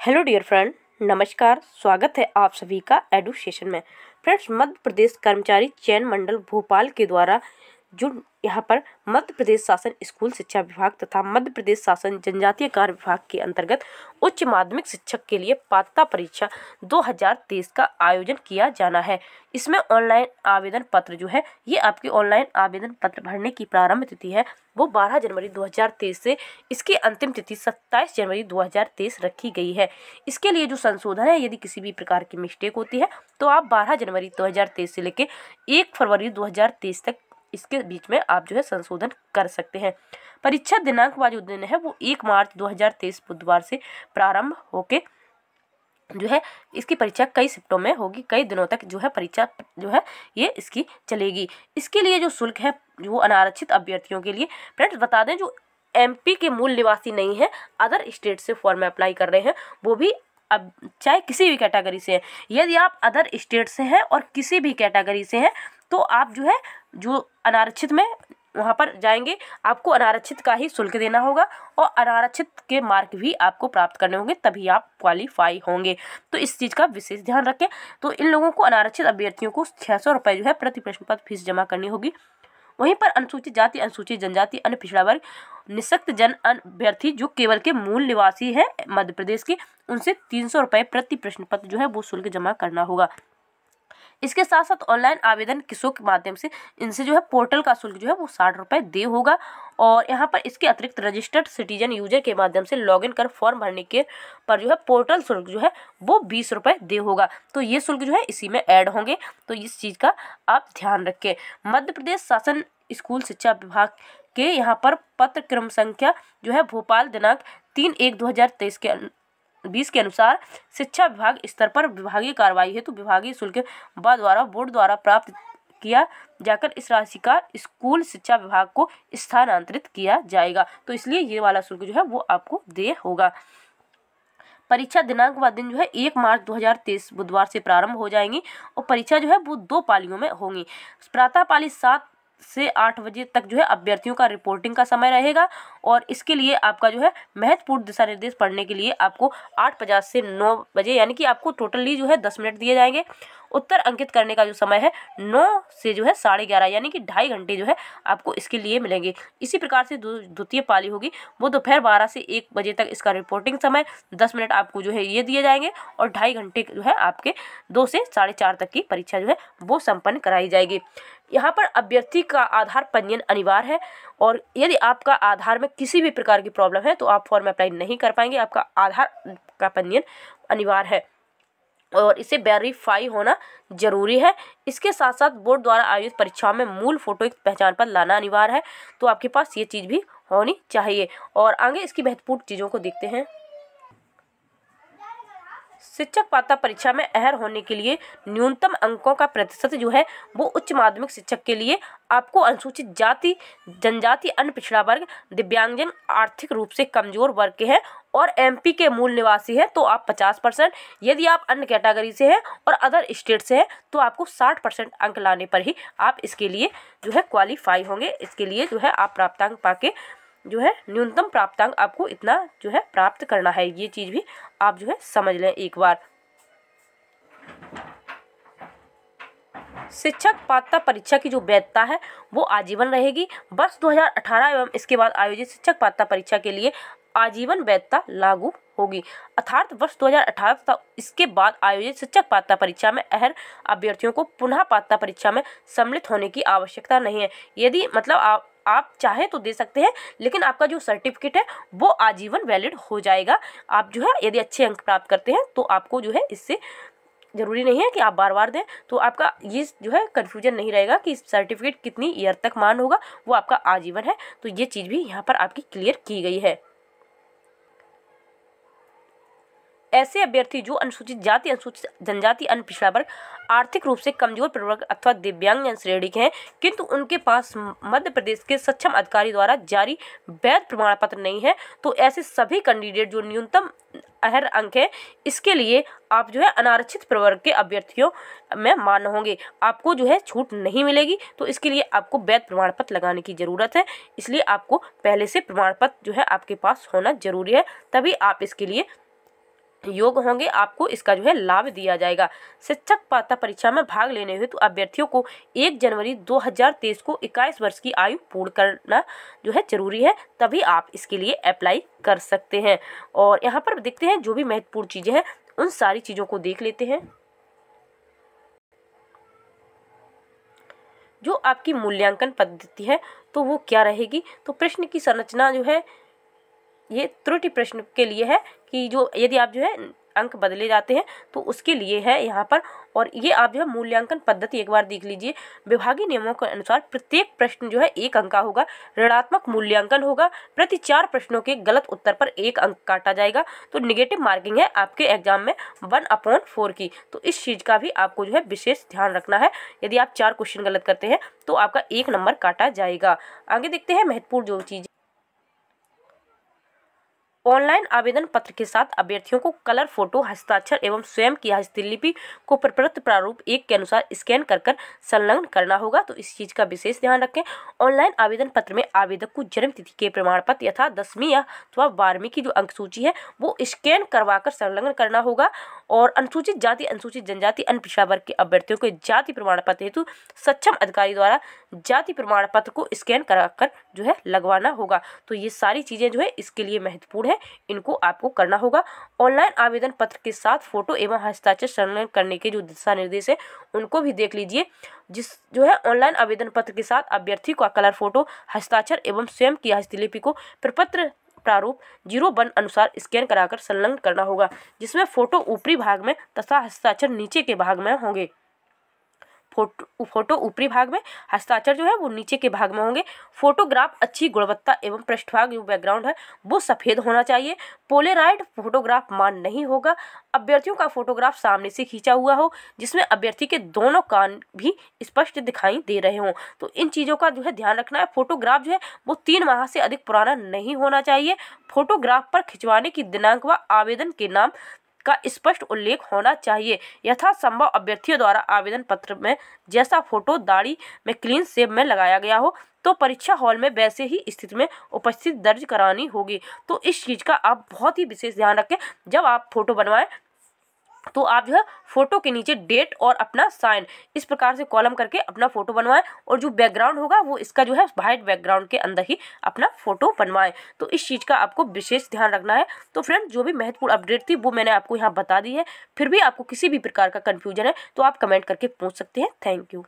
Hello dear friend, नमस्कार, स्वागत है आप सभी का एडुकेशन में। फ्रेंड्स, मध्य प्रदेश कर्मचारी चयन मंडल भोपाल के द्वारा जो यहाँ पर मध्य प्रदेश शासन स्कूल शिक्षा विभाग तथा मध्य प्रदेश शासन जनजातीय कार्य विभाग के अंतर्गत उच्च माध्यमिक शिक्षक के लिए पात्रता परीक्षा 2023 का आयोजन किया जाना है। इसमें ऑनलाइन आवेदन पत्र जो है, ये आपके ऑनलाइन आवेदन पत्र भरने की प्रारंभ तिथि है। वो 12 जनवरी 2023 से इसकी अंतिम तिथि 27 जनवरी 2023 रखी गई है। इसके लिए जो संशोधन है, यदि किसी भी प्रकार की मिस्टेक होती है तो आप 12 जनवरी 2023 से लेकर 1 फरवरी 2023 तक इसके बीच में आप जो है संशोधन कर सकते हैं। परीक्षा दिनांक वाला जो दिन है, वो एक मार्च 2023 बुधवार से प्रारंभ होके जो है इसकी परीक्षा कई शिफ्टों में होगी, कई दिनों तक जो है परीक्षा जो है ये इसकी चलेगी। इसके लिए जो शुल्क है जो अनारक्षित अभ्यर्थियों के लिए, फ्रेंड्स बता दें जो एमपी के मूल निवासी नहीं है, अदर स्टेट से फॉर्म अप्लाई कर रहे हैं, वो भी अब चाहे किसी भी कैटेगरी से है। यदि आप अदर स्टेट से हैं और किसी भी कैटेगरी से हैं तो आप जो है जो अनारक्षित में वहाँ पर जाएँगे, आपको अनारक्षित का ही शुल्क देना होगा और अनारक्षित के मार्क भी आपको प्राप्त करने होंगे, तभी आप क्वालिफाई होंगे। तो इस चीज़ का विशेष ध्यान रखें। तो इन लोगों को, अनारक्षित अभ्यर्थियों को छः सौ रुपये जो है प्रति प्रश्न पत्र फ़ीस जमा करनी होगी। वहीं पर अनुसूचित जाति, अनुसूचित जनजाति, अन्य पिछड़ा वर्ग, निशक्त जन अभ्यर्थी जो केवल के मूल निवासी है मध्य प्रदेश के, उनसे तीन सौ रुपये प्रति प्रश्न पत्र जो है वो शुल्क जमा करना होगा। इसके साथ साथ ऑनलाइन आवेदन किसों के माध्यम से? इनसे जो है पोर्टल का शुल्क जो है वो साठ रुपये दे होगा और यहाँ पर इसके अतिरिक्त रजिस्टर्ड सिटीजन यूज़र के माध्यम से लॉगिन कर फॉर्म भरने के पर जो है पोर्टल शुल्क जो है वो बीस रुपये दे होगा। तो ये शुल्क जो है इसी में ऐड होंगे। तो इस चीज़ का आप ध्यान रखें। मध्य प्रदेश शासन स्कूल शिक्षा विभाग के यहाँ पर पत्र क्रम संख्या जो है भोपाल दिनांक तीन एक दो हज़ार तेईस के बीस के अनुसार शिक्षा विभाग स्तर पर विभागीय कार्रवाई हेतु विभागीय शुल्क द्वारा, बोर्ड द्वारा प्राप्त किया जाकर इस राशि का स्कूल शिक्षा विभाग को स्थानांतरित किया जाएगा। तो इसलिए ये वाला शुल्क जो है वो आपको दे होगा। परीक्षा दिनांक व दिन जो है एक मार्च 2023 बुधवार से प्रारंभ हो जाएँगी और परीक्षा जो है वो दो पालियों में होंगी। प्रातः पाली सात से आठ बजे तक जो है अभ्यर्थियों का रिपोर्टिंग का समय रहेगा और इसके लिए आपका जो है महत्वपूर्ण दिशा निर्देश पढ़ने के लिए आपको आठ पचास से नौ बजे, यानी कि आपको टोटली जो है दस मिनट दिए जाएँगे। उत्तर अंकित करने का जो समय है, नौ से जो है साढ़े ग्यारह, यानी कि ढाई घंटे जो है आपको इसके लिए मिलेंगे। इसी प्रकार से द्वितीय पाली होगी, वो दोपहर बारह से एक बजे तक इसका रिपोर्टिंग समय, दस मिनट आपको जो है ये दिए जाएँगे और ढाई घंटे जो है आपके दो से साढ़े चार तक की परीक्षा जो है वो संपन्न कराई जाएगी। यहाँ पर अभ्यर्थी का आधार पंजीयन अनिवार्य है और यदि आपका आधार में किसी भी प्रकार की प्रॉब्लम है तो आप फॉर्म अप्लाई नहीं कर पाएँगे। आपका आधार का पंजीयन अनिवार्य है और इसे वेरीफाई होना ज़रूरी है। इसके साथ साथ बोर्ड द्वारा आयोजित परीक्षाओं में मूल फ़ोटो एक पहचान पत्र लाना अनिवार्य है। तो आपके पास ये चीज़ भी होनी चाहिए। और आगे इसकी महत्वपूर्ण चीज़ों को देखते हैं। शिक्षक पात्रता परीक्षा में अहर होने के लिए न्यूनतम अंकों का प्रतिशत जो है, वो उच्च माध्यमिक शिक्षक के लिए आपको अनुसूचित जाति, जनजाति, अन्य पिछड़ा वर्ग, दिव्यांगजन, आर्थिक रूप से कमज़ोर वर्ग के हैं और एमपी के मूल निवासी हैं तो आप 50 परसेंट। यदि आप अन्य कैटेगरी से हैं और अदर स्टेट से हैं तो आपको 60 परसेंट अंक लाने पर ही आप इसके लिए जो है क्वालिफाई होंगे। इसके लिए जो है आप प्राप्तांक पाके जो है न्यूनतम प्राप्तांक आपको इतना जो है प्राप्त करना है। ये चीज़ भी आप जो है समझ लें एक बार। शिक्षक पात्रता परीक्षा की जो वैधता है, वो आजीवन रहेगी। वर्ष 2018 एवं इसके बाद आयोजित शिक्षक पात्रता परीक्षा के लिए आजीवन वैधता लागू होगी। अर्थात वर्ष 2018 तथा इसके बाद आयोजित शिक्षक पात्रता परीक्षा में अहर अभ्यर्थियों को पुनः पात्रता परीक्षा में सम्मिलित होने की आवश्यकता नहीं है। यदि मतलब आप आप चाहे तो दे सकते हैं, लेकिन आपका जो सर्टिफिकेट है, वो आजीवन वैलिड हो जाएगा। आप जो है, यदि अच्छे अंक प्राप्त करते हैं तो आपको जो है, इससे ज़रूरी नहीं है कि आप बार बार दें तो आपका ये जो है कन्फ्यूज़न नहीं रहेगा कि सर्टिफिकेट कितनी ईयर तक मान होगा, वो आपका आजीवन है। तो ये चीज़ भी यहाँ पर आपकी क्लियर की गई है। ऐसे अभ्यर्थी जो अनुसूचित जाति, अनुसूचित जनजाति अन्य पिछड़ा वर्ग आर्थिक रूप से कमज़ोर प्रवर्ग अथवा दिव्यांग श्रेणी के हैं, किंतु उनके पास मध्य प्रदेश के सक्षम अधिकारी द्वारा जारी वैध प्रमाण पत्र नहीं है तो ऐसे सभी कैंडिडेट जो न्यूनतम अहर अंक है, इसके लिए आप जो है अनारक्षित प्रवर्ग के अभ्यर्थियों में मान होंगे। आपको जो है छूट नहीं मिलेगी तो इसके लिए आपको वैध प्रमाण पत्र लगाने की ज़रूरत है। इसलिए आपको पहले से प्रमाण पत्र जो है आपके पास होना ज़रूरी है, तभी आप इसके लिए योग्य होंगे, आपको इसका जो है लाभ दिया जाएगा। शिक्षक पात्रता परीक्षा में भाग लेने हेतु अभ्यर्थियों को 1 जनवरी 2023 को 21 वर्ष की आयु पूर्ण करना जो है ज़रूरी है, तभी आप इसके लिए अप्लाई कर सकते हैं। और यहाँ पर देखते हैं जो भी महत्वपूर्ण चीज़ें हैं, उन सारी चीज़ों को देख लेते हैं। जो आपकी मूल्यांकन पद्धति है तो वो क्या रहेगी? तो प्रश्न की संरचना जो है ये त्रुटि प्रश्न के लिए है कि जो, यदि आप जो है अंक बदले जाते हैं तो उसके लिए है यहाँ पर। और ये आप जो है मूल्यांकन पद्धति एक बार देख लीजिए। विभागीय नियमों के अनुसार प्रत्येक प्रश्न जो है एक अंक का होगा, ऋणात्मक मूल्यांकन होगा, प्रति चार प्रश्नों के गलत उत्तर पर एक अंक काटा जाएगा। तो निगेटिव मार्किंग है आपके एग्ज़ाम में वन अपॉन फोर की। तो इस चीज़ का भी आपको जो है विशेष ध्यान रखना है। यदि आप चार क्वेश्चन गलत करते हैं तो आपका एक नंबर काटा जाएगा। आगे देखते हैं महत्वपूर्ण जो चीज़ ऑनलाइन आवेदन पत्र के साथ अभ्यर्थियों को कलर, फ़ोटो, हस्ताक्षर एवं स्वयं की हस्तलिपि को प्रपत्र प्रारूप एक के अनुसार स्कैन कर कर संलग्न करना होगा। तो इस चीज़ का विशेष ध्यान रखें। ऑनलाइन आवेदन पत्र में आवेदक को जन्म तिथि के प्रमाण पत्र यथा दसवीं या अथवा बारहवीं की जो अंक सूची है, वो स्कैन करवाकर संलग्न करना होगा। और अनुसूचित जाति, अनुसूचित जनजाति, अन्य पिछड़ा वर्ग के अभ्यर्थियों को जाति प्रमाण पत्र हेतु सक्षम अधिकारी द्वारा जाति प्रमाण पत्र को स्कैन कराकर जो है लगवाना होगा। तो ये सारी चीज़ें जो है, इसके लिए महत्वपूर्ण है, इनको आपको करना होगा। ऑनलाइन आवेदन पत्र के साथ फ़ोटो एवं हस्ताक्षर संलग्न करने के जो दिशा निर्देश है, उनको भी देख लीजिए। जिस जो है, ऑनलाइन आवेदन पत्र के साथ अभ्यर्थी का कलर फ़ोटो, हस्ताक्षर एवं स्वयं की हस्तलिपि को प्रपत्र प्रारूप ज़ीरो वन अनुसार स्कैन कराकर संलग्न करना होगा, जिसमें फ़ोटो ऊपरी भाग में तथा हस्ताक्षर नीचे के भाग में होंगे। फ़ोटो फ़ोटो ऊपरी भाग में, हस्ताक्षर जो है वो नीचे के भाग में होंगे। फोटोग्राफ अच्छी गुणवत्ता एवं पृष्ठभाग जो बैकग्राउंड है, वो सफ़ेद होना चाहिए। पोलेराइड फोटोग्राफ मान नहीं होगा। अभ्यर्थियों का फोटोग्राफ सामने से खींचा हुआ हो, जिसमें अभ्यर्थी के दोनों कान भी स्पष्ट दिखाई दे रहे हों। तो इन चीज़ों का जो है ध्यान रखना है। फोटोग्राफ जो है, वो तीन माह से अधिक पुराना नहीं होना चाहिए। फोटोग्राफ पर खिंचवाने की दिनांक व आवेदन के नाम का स्पष्ट उल्लेख होना चाहिए। यथासंभव अभ्यर्थियों द्वारा आवेदन पत्र में जैसा फ़ोटो दाढ़ी में क्लीन सेव में लगाया गया हो तो परीक्षा हॉल में वैसे ही स्थिति में उपस्थित दर्ज करानी होगी। तो इस चीज़ का आप बहुत ही विशेष ध्यान रखें। जब आप फ़ोटो बनवाएँ तो आप जो है फ़ोटो के नीचे डेट और अपना साइन, इस प्रकार से कॉलम करके अपना फ़ोटो बनवाएँ और जो बैकग्राउंड होगा वो इसका जो है वाइट बैकग्राउंड के अंदर ही अपना फ़ोटो बनवाएँ। तो इस चीज़ का आपको विशेष ध्यान रखना है। तो फ्रेंड, जो भी महत्वपूर्ण अपडेट थी वो मैंने आपको यहाँ बता दी है। फिर भी आपको किसी भी प्रकार का कन्फ्यूज़न है तो आप कमेंट करके पूछ सकते हैं। Thank you